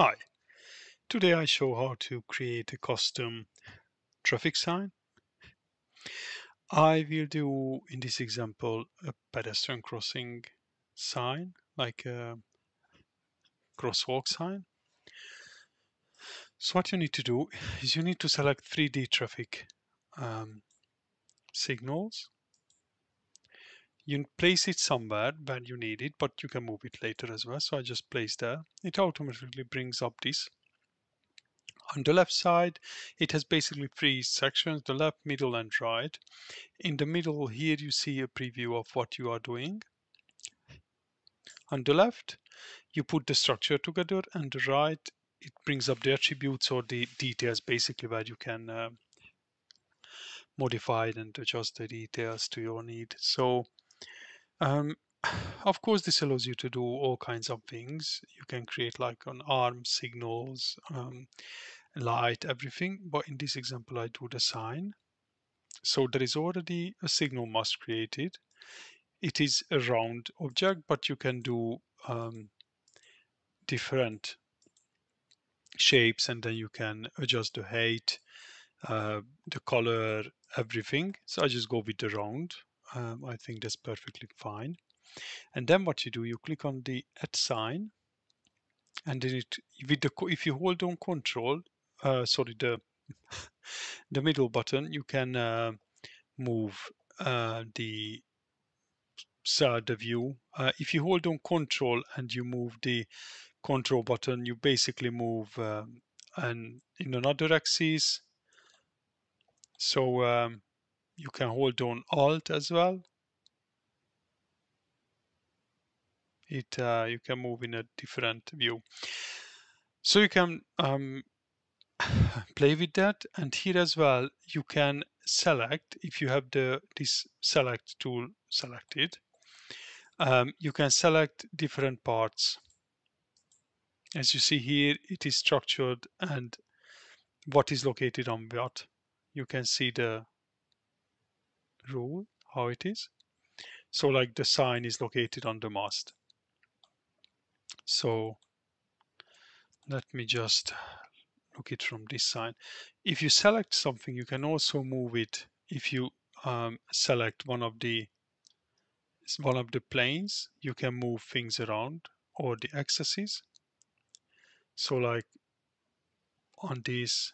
Hi, today I show how to create a custom traffic sign. I will do in this example a pedestrian crossing sign, like a crosswalk sign. So what you need to do is you need to select 3D traffic um, signals. You place it somewhere when you need it, but you can move it later as well. So I just place there. It automatically brings up this on the left side, it has basically three sections, the left, middle, and right. In the middle here, you see a preview of what you are doing. On the left, you put the structure together, and the right, it brings up the attributes or the details, basically, where you can uh, modify and adjust the details to your need. So, um, of course, this allows you to do all kinds of things. You can create like an arm signals, um, light, everything. But in this example, I do the sign. So there is already a signal mast created. It is a round object, but you can do um, different shapes and then you can adjust the height, uh, the color, everything. So I just go with the round. Um, I think that's perfectly fine. And then what you do, you click on the add sign and then it with the if you hold on control uh, sorry, the the middle button, you can uh, move uh, the uh, the view. Uh, if you hold on Control and you move the Control button, you basically move um, and in another axis. So um, you can hold on Alt as well. It uh, you can move in a different view. So you can um, play with that and here as well you can select if you have the this select tool selected um, you can select different parts as you see here it is structured and what is located on what you can see the rule how it is so like the sign is located on the mast so let me just look it from this side. If you select something, you can also move it if you um, select one of the one of the planes, you can move things around or the axes. So like on this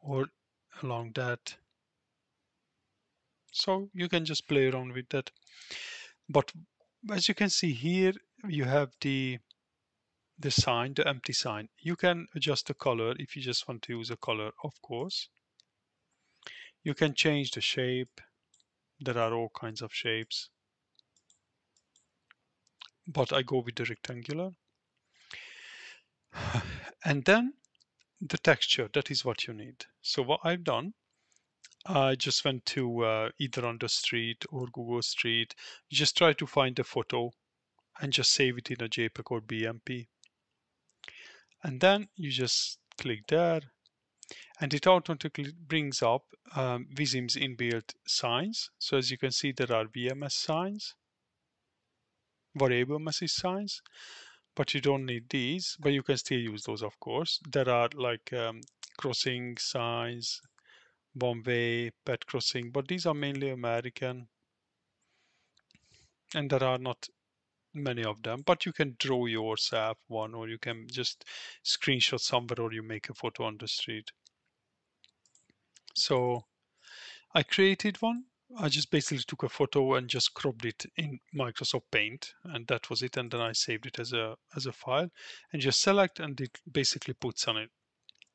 or along that. So you can just play around with that. But as you can see here, you have the the sign, the empty sign. You can adjust the color if you just want to use a color, of course. You can change the shape. There are all kinds of shapes. But I go with the rectangular. and then the texture, that is what you need. So what I've done, I just went to uh, either on the street or Google Street. Just try to find a photo and just save it in a JPEG or BMP and then you just click there and it automatically brings up um, Vissim's inbuilt signs. So as you can see, there are VMS signs, variable message signs, but you don't need these, but you can still use those, of course. There are like um, crossing signs, way, pet crossing, but these are mainly American. And there are not many of them but you can draw yourself one or you can just screenshot somewhere or you make a photo on the street. So i created one. I just basically took a photo and just cropped it in microsoft paint and that was it and then i saved it as a as a file and just select and it basically puts on it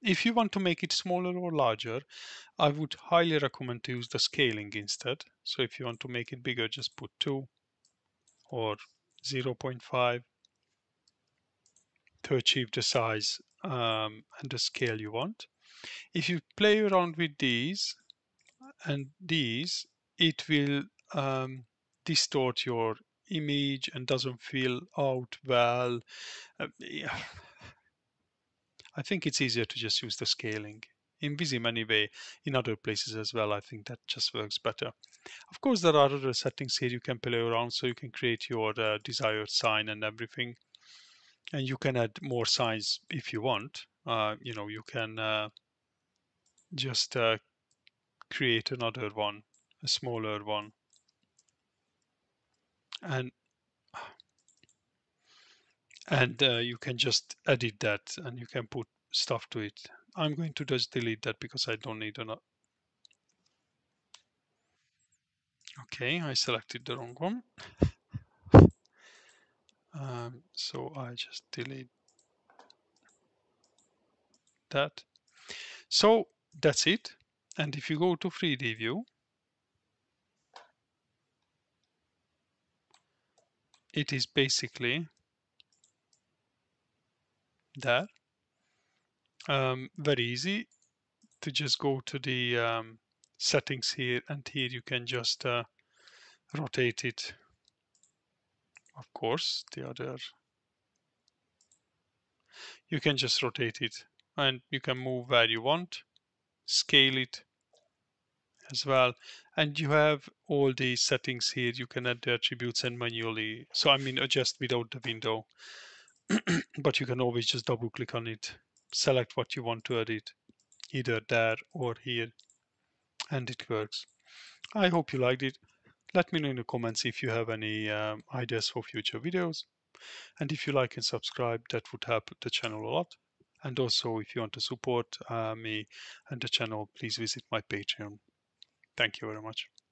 if you want to make it smaller or larger i would highly recommend to use the scaling instead so if you want to make it bigger just put 2 or 0.5 to achieve the size um, and the scale you want. If you play around with these and these, it will um, distort your image and doesn't feel out well. Uh, yeah. I think it's easier to just use the scaling in Vissim anyway, in other places as well. I think that just works better. Of course, there are other settings here you can play around so you can create your uh, desired sign and everything. and you can add more size if you want uh, you know you can uh, just uh, create another one a smaller one and and uh, you can just edit that and you can put stuff to it. I'm going to just delete that because i don't need another okay i selected the wrong one. Um, so i just delete that. So that's it. And if you go to 3d view it is basically that um, very easy to just go to the um, settings here and here you can just uh, rotate it. Of course the other you can just rotate it and you can move where you want scale it as well. And you have all the settings here you can add the attributes and manually so i mean adjust without the window but you can always just double click on it select what you want to edit either there or here and it works. I hope you liked it. Let me know in the comments if you have any um, ideas for future videos. And if you like and subscribe that would help the channel a lot. And also if you want to support uh, me and the channel please visit my patreon. Thank you very much